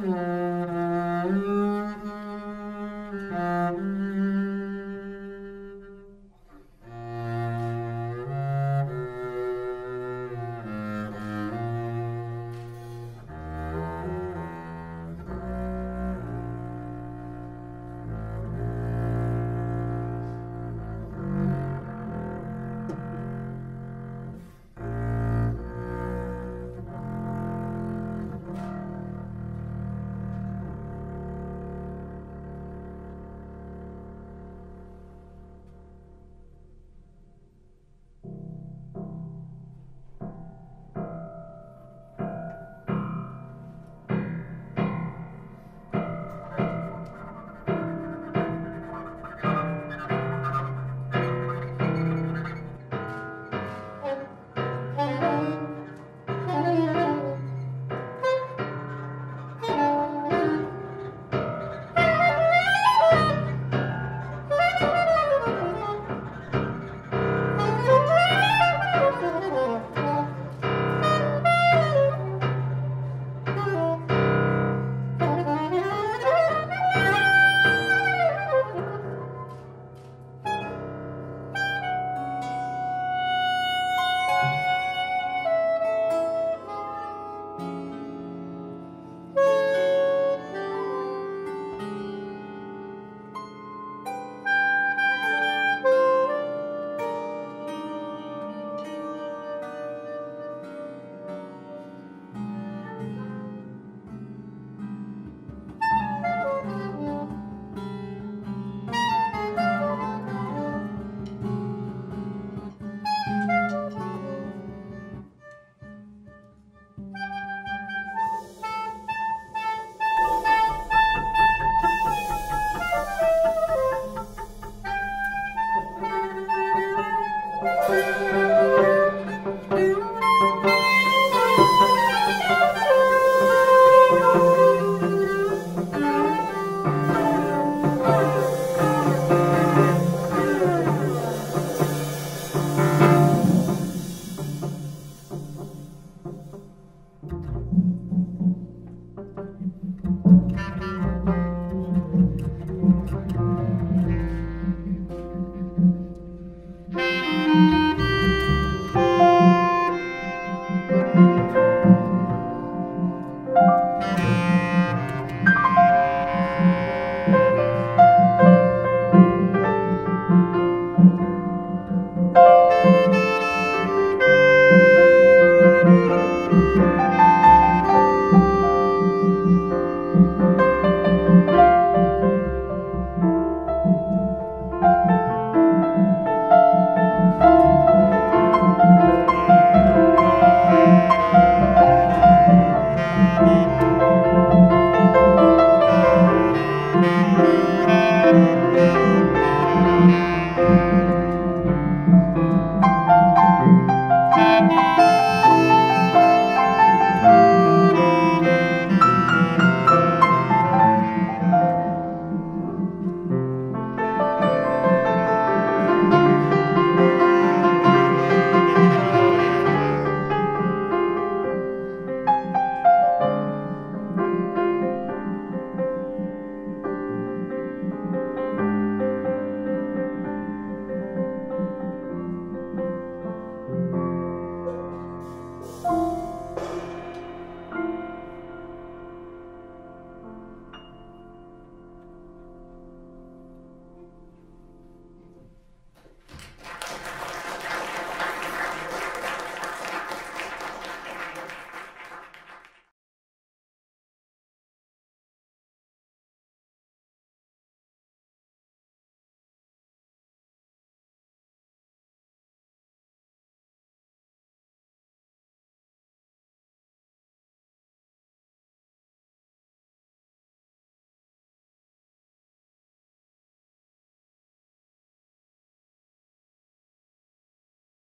Mm-hmm.